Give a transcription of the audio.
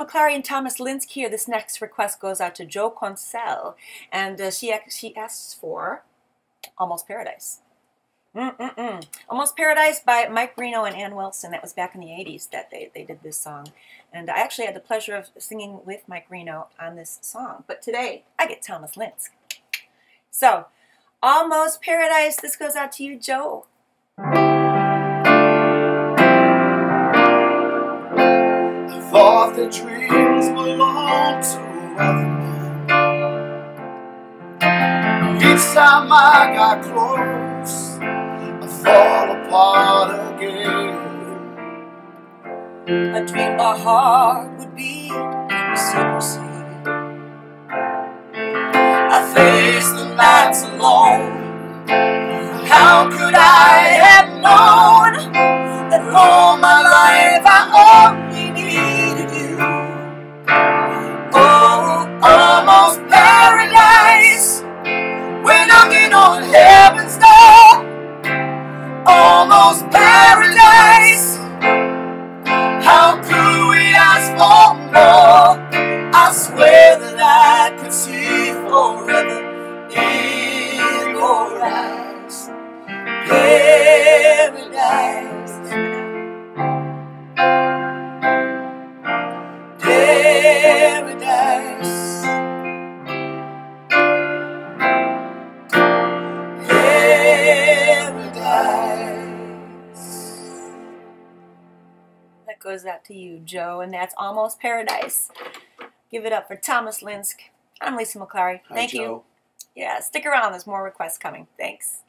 McClowry and Thomas Linsk here. This next request goes out to Joe Concel, and uh, she, she asks for Almost Paradise. Mm-mm-mm. Almost Paradise by Mike Reno and Ann Wilson. That was back in the 80s that they, they did this song. And I actually had the pleasure of singing with Mike Reno on this song. But today, I get Thomas Linsk. So, Almost Paradise. This goes out to you, Joe. The dreams belong to other men. Each time I got close, I fall apart again. I dreamed my heart would be in secrecy. I faced the nights alone. How could I have known knocking on heaven's door. Almost paradise. How could we ask for more? I swear that I could see forever in your eyes. Paradise. That goes out to you, Joe, and that's Almost Paradise. Give it up for Thomas Linsk. I'm Lisa McClowry. Hi, Thank you. Joe. Yeah, stick around. There's more requests coming. Thanks.